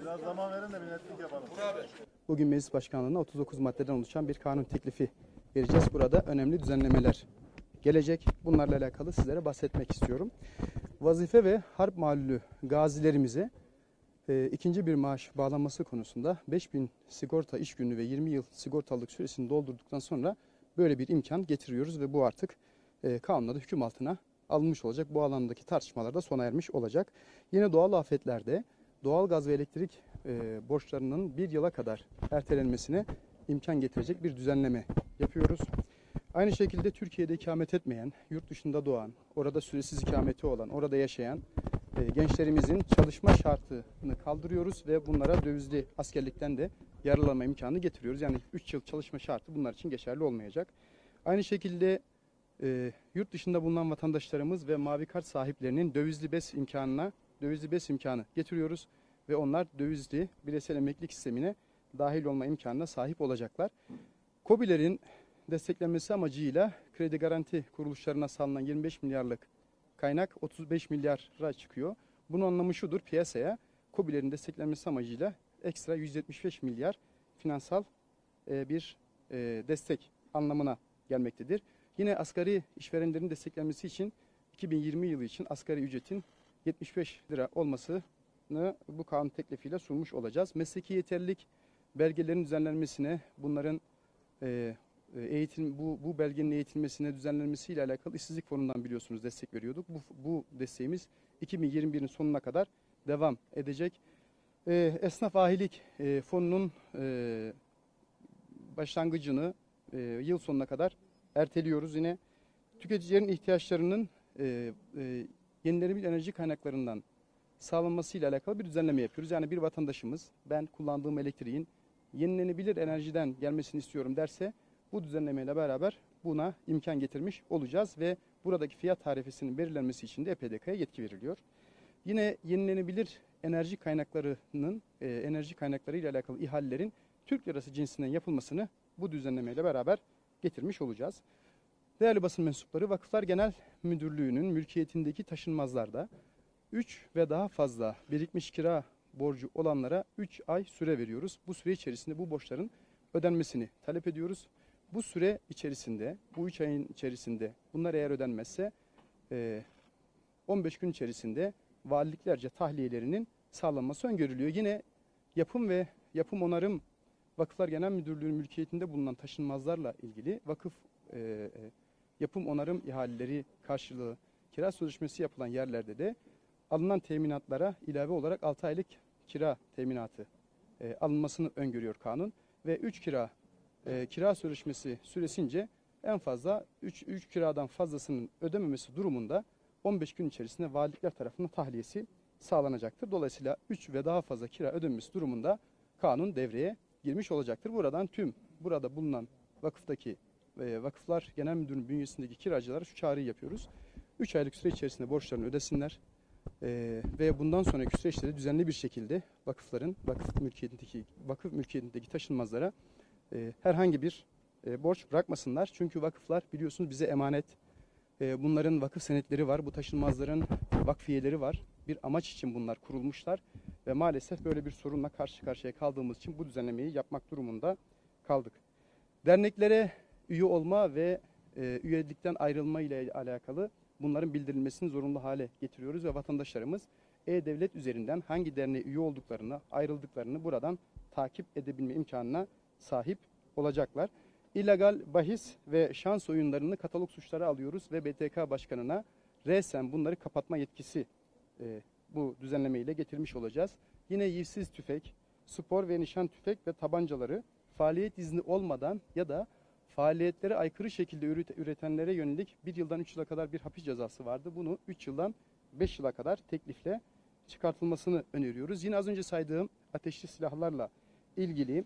Biraz zaman verin de bir yapalım. Bugün meclis başkanlığına 39 maddeden oluşan bir kanun teklifi vereceğiz. Burada önemli düzenlemeler gelecek. Bunlarla alakalı sizlere bahsetmek istiyorum. Vazife ve harp malulü gazilerimize e, ikinci bir maaş bağlanması konusunda 5000 sigorta iş günü ve 20 yıl sigortalılık süresini doldurduktan sonra böyle bir imkan getiriyoruz ve bu artık e, kanunla da hüküm altına alınmış olacak. Bu alandaki tartışmalar da sona ermiş olacak. Yine doğal afetlerde doğal gaz ve elektrik e, borçlarının bir yıla kadar ertelenmesine imkan getirecek bir düzenleme yapıyoruz. Aynı şekilde Türkiye'de ikamet etmeyen, yurt dışında doğan, orada süresiz ikameti olan, orada yaşayan e, gençlerimizin çalışma şartını kaldırıyoruz ve bunlara dövizli askerlikten de yararlanma imkanı getiriyoruz. Yani 3 yıl çalışma şartı bunlar için geçerli olmayacak. Aynı şekilde e, yurt dışında bulunan vatandaşlarımız ve mavi kart sahiplerinin dövizli bes imkanına dövizli bes imkanı getiriyoruz ve onlar dövizli bireysel emeklilik sistemine dahil olma imkanına sahip olacaklar. KOBİ'lerin desteklenmesi amacıyla kredi garanti kuruluşlarına sağlanan 25 milyarlık kaynak 35 milyara çıkıyor. Bunun anlamı şudur piyasaya KOBİ'lerin desteklenmesi amacıyla ekstra 175 milyar finansal e, bir e, destek anlamına gelmektedir. Yine asgari işverenlerin desteklenmesi için 2020 yılı için asgari ücretin 75 lira olmasını bu kanun teklifiyle sunmuş olacağız. Mesleki yeterlilik belgelerin düzenlenmesine, bunların e, e, eğitim bu bu belgenin eğitilmesine, düzenlenmesiyle alakalı işsizlik fonundan biliyorsunuz destek veriyorduk. Bu bu desteğimiz 2021'in sonuna kadar devam edecek. E, esnaf ahilik e, fonunun e, başlangıcını e, yıl sonuna kadar erteliyoruz. Yine tüketicilerin ihtiyaçlarının e, e, yenilenebilir enerji kaynaklarından sağlanmasıyla alakalı bir düzenleme yapıyoruz. Yani bir vatandaşımız ben kullandığım elektriğin yenilenebilir enerjiden gelmesini istiyorum derse bu düzenlemeyle beraber buna imkan getirmiş olacağız ve buradaki fiyat tarifesinin belirlenmesi için de EPDK'ya yetki veriliyor. Yine yenilenebilir enerji kaynaklarının e, enerji kaynakları ile alakalı ihalelerin Türk lirası cinsinden yapılmasını bu düzenlemeyle beraber getirmiş olacağız. Değerli basın mensupları, Vakıflar Genel Müdürlüğü'nün mülkiyetindeki taşınmazlarda 3 ve daha fazla birikmiş kira borcu olanlara 3 ay süre veriyoruz. Bu süre içerisinde bu borçların ödenmesini talep ediyoruz. Bu süre içerisinde, bu 3 ayın içerisinde bunlar eğer ödenmezse e, 15 gün içerisinde valiliklerce tahliyelerinin sağlanması öngörülüyor. Yine yapım ve yapım onarım Vakıflar Genel Müdürlüğü'nün mülkiyetinde bulunan taşınmazlarla ilgili vakıf e, e, yapım onarım ihaleleri karşılığı kira sözleşmesi yapılan yerlerde de alınan teminatlara ilave olarak 6 aylık kira teminatı e, alınmasını öngörüyor kanun ve 3 kira e, kira sözleşmesi süresince en fazla 3 3 kiradan fazlasının ödememesi durumunda 15 gün içerisinde valilikler tarafından tahliyesi sağlanacaktır. Dolayısıyla 3 ve daha fazla kira ödenmesi durumunda kanun devreye girmiş olacaktır. Buradan tüm burada bulunan vakıftaki ve vakıflar genel müdürünün bünyesindeki kiracılara şu çağrıyı yapıyoruz. 3 aylık süre içerisinde borçlarını ödesinler. Ee, ve bundan sonraki süreçte düzenli bir şekilde vakıfların vakıf mülkiyetindeki vakıf mülkiyetindeki taşınmazlara e, herhangi bir e, borç bırakmasınlar. Çünkü vakıflar biliyorsunuz bize emanet. E, bunların vakıf senetleri var. Bu taşınmazların vakfiyeleri var. Bir amaç için bunlar kurulmuşlar ve maalesef böyle bir sorunla karşı karşıya kaldığımız için bu düzenlemeyi yapmak durumunda kaldık. Derneklere üye olma ve e, üyelikten ayrılma ile alakalı bunların bildirilmesini zorunlu hale getiriyoruz ve vatandaşlarımız e-devlet üzerinden hangi derneğe üye olduklarını, ayrıldıklarını buradan takip edebilme imkanına sahip olacaklar. İllegal bahis ve şans oyunlarını katalog suçları alıyoruz ve BTK Başkanı'na resen bunları kapatma yetkisi e, bu düzenleme ile getirmiş olacağız. Yine yivsiz tüfek, spor ve nişan tüfek ve tabancaları faaliyet izni olmadan ya da faaliyetlere aykırı şekilde üret- üretenlere yönelik bir yıldan 3 yıla kadar bir hapis cezası vardı. Bunu 3 yıldan 5 yıla kadar teklifle çıkartılmasını öneriyoruz. Yine az önce saydığım ateşli silahlarla ilgili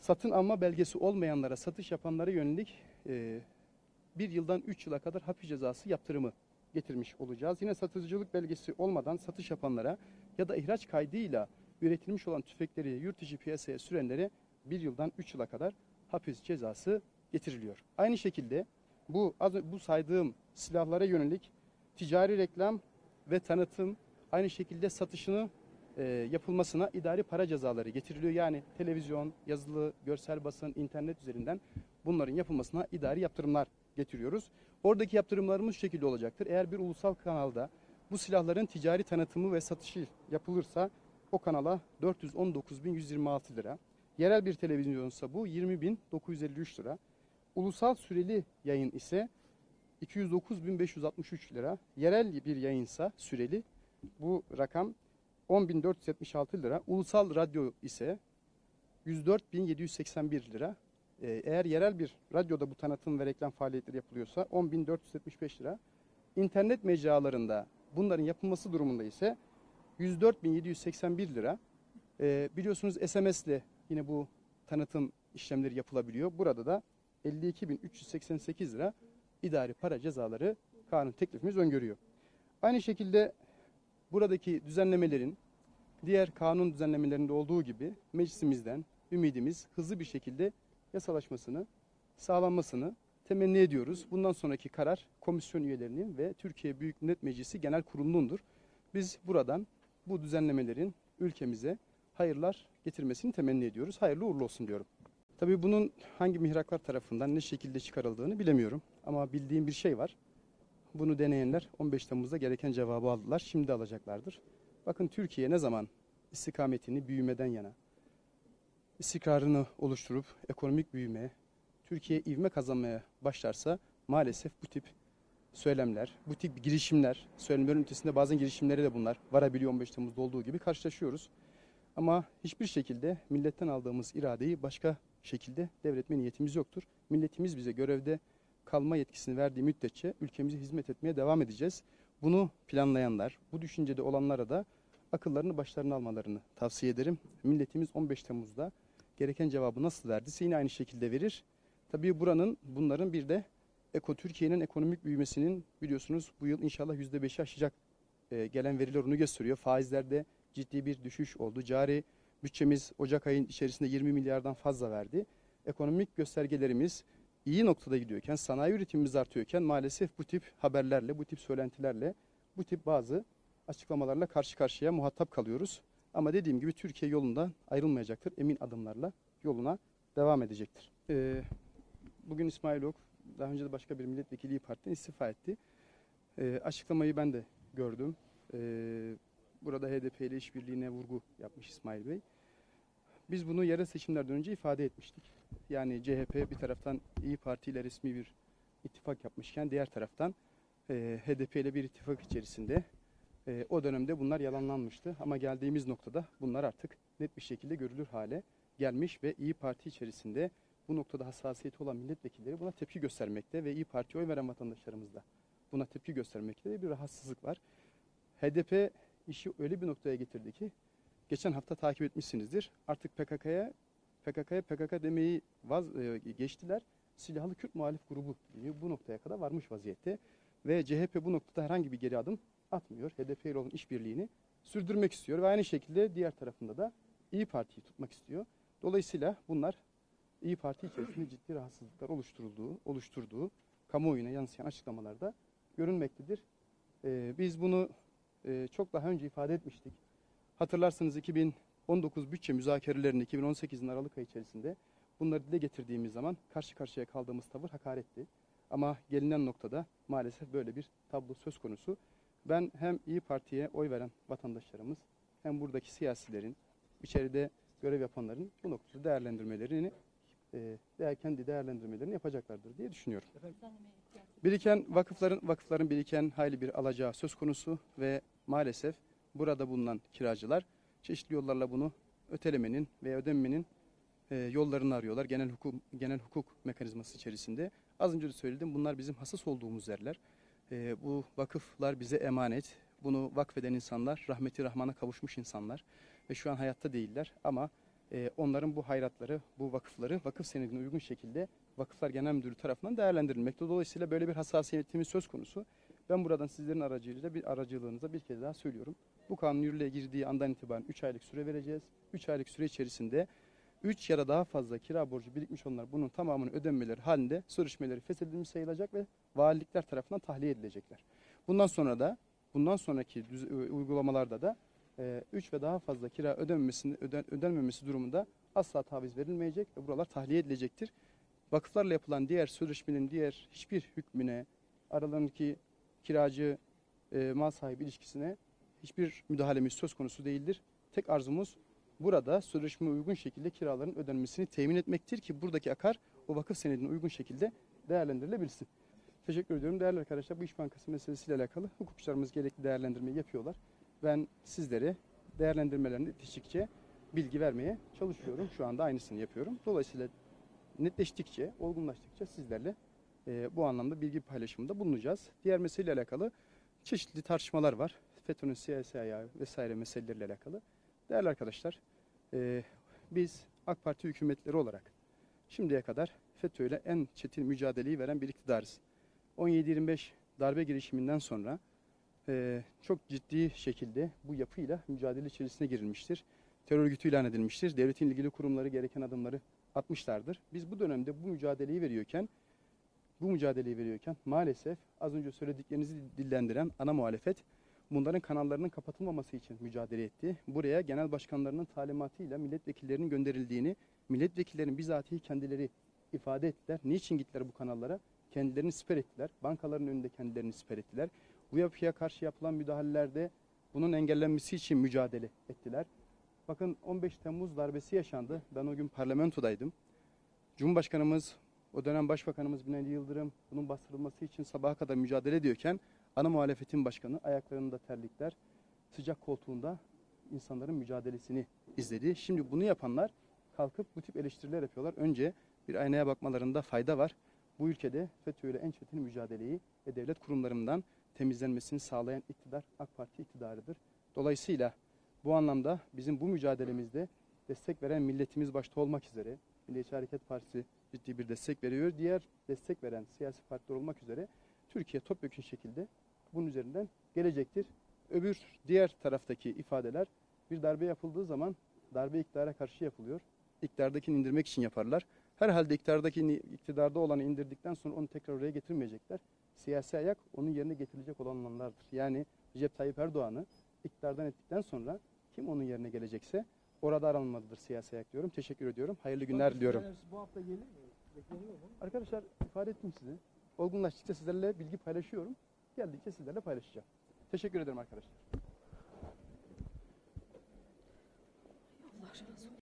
satın alma belgesi olmayanlara, satış yapanlara yönelik e, bir yıldan 3 yıla kadar hapis cezası yaptırımı getirmiş olacağız. Yine satıcılık belgesi olmadan satış yapanlara ya da ihraç kaydıyla üretilmiş olan tüfekleri yurt dışı piyasaya sürenlere bir yıldan 3 yıla kadar hapis cezası getiriliyor. Aynı şekilde bu az bu saydığım silahlara yönelik ticari reklam ve tanıtım aynı şekilde satışını e, yapılmasına idari para cezaları getiriliyor. Yani televizyon, yazılı, görsel basın, internet üzerinden bunların yapılmasına idari yaptırımlar getiriyoruz. Oradaki yaptırımlarımız şu şekilde olacaktır. Eğer bir ulusal kanalda bu silahların ticari tanıtımı ve satışı yapılırsa o kanala 419.126 lira. Yerel bir televizyonsa bu 20.953 lira. Ulusal süreli yayın ise 209.563 lira. Yerel bir yayınsa süreli bu rakam 10.476 lira. Ulusal radyo ise 104.781 lira. Ee, Eğer yerel bir radyoda bu tanıtım ve reklam faaliyetleri yapılıyorsa 10.475 lira. İnternet mecralarında bunların yapılması durumunda ise 104.781 lira. Ee, biliyorsunuz SMS ile yine bu tanıtım işlemleri yapılabiliyor. Burada da 52.388 lira idari para cezaları kanun teklifimiz öngörüyor. Aynı şekilde buradaki düzenlemelerin diğer kanun düzenlemelerinde olduğu gibi meclisimizden ümidimiz hızlı bir şekilde yasalaşmasını, sağlanmasını temenni ediyoruz. Bundan sonraki karar komisyon üyelerinin ve Türkiye Büyük Millet Meclisi Genel Kurulu'nundur. Biz buradan bu düzenlemelerin ülkemize hayırlar getirmesini temenni ediyoruz. Hayırlı uğurlu olsun diyorum. Tabii bunun hangi mihraklar tarafından ne şekilde çıkarıldığını bilemiyorum. Ama bildiğim bir şey var. Bunu deneyenler 15 Temmuz'da gereken cevabı aldılar. Şimdi alacaklardır. Bakın Türkiye ne zaman istikametini büyümeden yana, istikrarını oluşturup ekonomik büyümeye, Türkiye ivme kazanmaya başlarsa maalesef bu tip söylemler, bu tip girişimler, söylemlerin ötesinde bazen girişimleri de bunlar varabiliyor 15 Temmuz'da olduğu gibi karşılaşıyoruz. Ama hiçbir şekilde milletten aldığımız iradeyi başka şekilde devretme niyetimiz yoktur. Milletimiz bize görevde kalma yetkisini verdiği müddetçe ülkemize hizmet etmeye devam edeceğiz. Bunu planlayanlar, bu düşüncede olanlara da akıllarını başlarına almalarını tavsiye ederim. Milletimiz 15 Temmuz'da gereken cevabı nasıl verdiyse yine aynı şekilde verir. Tabii buranın bunların bir de Eko Türkiye'nin ekonomik büyümesinin biliyorsunuz bu yıl inşallah %5'i aşacak e, gelen veriler onu gösteriyor. Faizlerde ciddi bir düşüş oldu. Cari bütçemiz Ocak ayın içerisinde 20 milyardan fazla verdi. Ekonomik göstergelerimiz iyi noktada gidiyorken, sanayi üretimimiz artıyorken maalesef bu tip haberlerle, bu tip söylentilerle, bu tip bazı açıklamalarla karşı karşıya muhatap kalıyoruz. Ama dediğim gibi Türkiye yolundan ayrılmayacaktır. Emin adımlarla yoluna devam edecektir. Ee, bugün İsmail Ok daha önce de başka bir milletvekili Parti'den istifa etti. Ee, açıklamayı ben de gördüm. Ee, burada HDP ile işbirliğine vurgu yapmış İsmail Bey. Biz bunu yerel seçimlerden önce ifade etmiştik. Yani CHP bir taraftan İyi Parti ile resmi bir ittifak yapmışken diğer taraftan e, HDP ile bir ittifak içerisinde e, o dönemde bunlar yalanlanmıştı. Ama geldiğimiz noktada bunlar artık net bir şekilde görülür hale gelmiş ve İyi Parti içerisinde bu noktada hassasiyeti olan milletvekilleri buna tepki göstermekte ve İyi Parti'ye oy veren vatandaşlarımız da buna tepki göstermekte ve bir rahatsızlık var. HDP işi öyle bir noktaya getirdi ki geçen hafta takip etmişsinizdir. Artık PKK'ya PKK'ya PKK demeyi vaz, e, geçtiler. Silahlı Kürt muhalif grubu bu noktaya kadar varmış vaziyette. Ve CHP bu noktada herhangi bir geri adım atmıyor. HDP ile olan işbirliğini sürdürmek istiyor ve aynı şekilde diğer tarafında da İyi Parti'yi tutmak istiyor. Dolayısıyla bunlar İyi Parti içerisinde ciddi rahatsızlıklar oluşturulduğu, oluşturduğu kamuoyuna yansıyan açıklamalarda görünmektedir. Ee, biz bunu e, çok daha önce ifade etmiştik. Hatırlarsınız 2019 bütçe müzakerelerinde 2018'in Aralık ayı içerisinde bunları dile getirdiğimiz zaman karşı karşıya kaldığımız tavır hakaretti. Ama gelinen noktada maalesef böyle bir tablo söz konusu. Ben hem İyi Parti'ye oy veren vatandaşlarımız hem buradaki siyasilerin, içeride görev yapanların bu noktada değerlendirmelerini, e, değer, kendi değerlendirmelerini yapacaklardır diye düşünüyorum. Biriken vakıfların vakıfların biriken hayli bir alacağı söz konusu ve maalesef burada bulunan kiracılar çeşitli yollarla bunu ötelemenin ve ödememenin e, yollarını arıyorlar. Genel hukuk genel hukuk mekanizması içerisinde. Az önce de söyledim bunlar bizim hassas olduğumuz yerler. E, bu vakıflar bize emanet. Bunu vakfeden insanlar, rahmeti rahmana kavuşmuş insanlar ve şu an hayatta değiller ama e, onların bu hayratları, bu vakıfları vakıf senedine uygun şekilde Vakıflar Genel Müdürlüğü tarafından değerlendirilmekte. Dolayısıyla böyle bir hassasiyetimiz söz konusu. Ben buradan sizlerin aracılığıyla bir aracılığınıza bir kez daha söylüyorum. Bu kanun yürürlüğe girdiği andan itibaren 3 aylık süre vereceğiz. 3 aylık süre içerisinde 3 ya da daha fazla kira borcu birikmiş onlar bunun tamamını ödemeleri halinde sürüşmeleri feshedilmiş sayılacak ve valilikler tarafından tahliye edilecekler. Bundan sonra da bundan sonraki düz- uygulamalarda da 3 ve daha fazla kira ödenmemesi, öden, ödenmemesi durumunda asla taviz verilmeyecek ve buralar tahliye edilecektir. Vakıflarla yapılan diğer sözleşmenin diğer hiçbir hükmüne, aralarındaki kiracı e, mal sahibi ilişkisine hiçbir müdahalemiz söz konusu değildir. Tek arzumuz burada sözleşmeye uygun şekilde kiraların ödenmesini temin etmektir ki buradaki akar o vakıf senedine uygun şekilde değerlendirilebilsin. Teşekkür ediyorum. Değerli arkadaşlar bu İş Bankası meselesiyle alakalı hukukçularımız gerekli değerlendirmeyi yapıyorlar. Ben sizlere değerlendirmelerini yetiştikçe bilgi vermeye çalışıyorum. Şu anda aynısını yapıyorum. Dolayısıyla netleştikçe, olgunlaştıkça sizlerle e, bu anlamda bilgi paylaşımında bulunacağız. Diğer meseleyle alakalı çeşitli tartışmalar var. FETÖ'nün siyasi ayağı vesaire meseleleriyle alakalı. Değerli arkadaşlar, e, biz AK Parti hükümetleri olarak şimdiye kadar FETÖ ile en çetin mücadeleyi veren bir iktidarız. 17-25 darbe girişiminden sonra e, çok ciddi şekilde bu yapıyla mücadele içerisine girilmiştir. Terör örgütü ilan edilmiştir. Devletin ilgili kurumları gereken adımları atmışlardır. Biz bu dönemde bu mücadeleyi veriyorken bu mücadeleyi veriyorken maalesef az önce söylediklerinizi dillendiren ana muhalefet bunların kanallarının kapatılmaması için mücadele etti. Buraya genel başkanlarının talimatıyla milletvekillerinin gönderildiğini, milletvekillerinin bizatihi kendileri ifade ettiler. Niçin gittiler bu kanallara? Kendilerini siper ettiler. Bankaların önünde kendilerini siper ettiler. Bu yapıya karşı yapılan müdahalelerde bunun engellenmesi için mücadele ettiler. Bakın 15 Temmuz darbesi yaşandı. Ben o gün parlamentodaydım. Cumhurbaşkanımız, o dönem Başbakanımız Binali Yıldırım bunun bastırılması için sabaha kadar mücadele ediyorken ana muhalefetin başkanı ayaklarında terlikler, sıcak koltuğunda insanların mücadelesini izledi. Şimdi bunu yapanlar kalkıp bu tip eleştiriler yapıyorlar. Önce bir aynaya bakmalarında fayda var. Bu ülkede FETÖ ile en çetin mücadeleyi ve devlet kurumlarından temizlenmesini sağlayan iktidar AK Parti iktidarıdır. Dolayısıyla bu anlamda bizim bu mücadelemizde destek veren milletimiz başta olmak üzere Milliyetçi Hareket Partisi ciddi bir destek veriyor. Diğer destek veren siyasi partiler olmak üzere Türkiye topyekun şekilde bunun üzerinden gelecektir. Öbür diğer taraftaki ifadeler bir darbe yapıldığı zaman darbe iktidara karşı yapılıyor. İktidardakini indirmek için yaparlar. Herhalde iktidardaki iktidarda olanı indirdikten sonra onu tekrar oraya getirmeyecekler. Siyasi ayak onun yerine getirilecek olanlardır. Yani Recep Tayyip Erdoğan'ı iktidardan ettikten sonra kim onun yerine gelecekse orada aranmalıdır siyasi ayak diyorum. Teşekkür ediyorum. Hayırlı günler diliyorum. Bu hafta gelir mi? Bekleniyor mu? Arkadaşlar ifade ettim size. Olgunlaştıkça sizlerle bilgi paylaşıyorum. Geldikçe sizlerle paylaşacağım. Teşekkür ederim arkadaşlar.